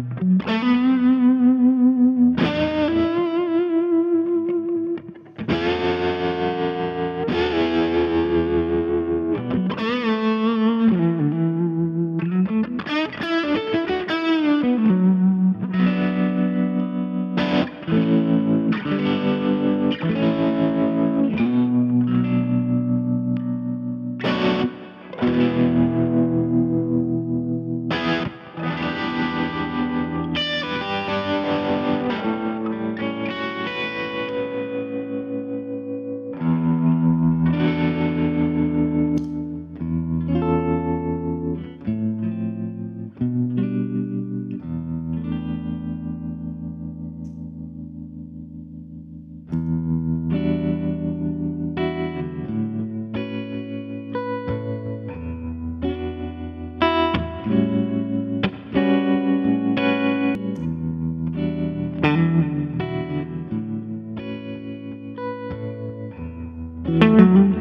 Bye. Música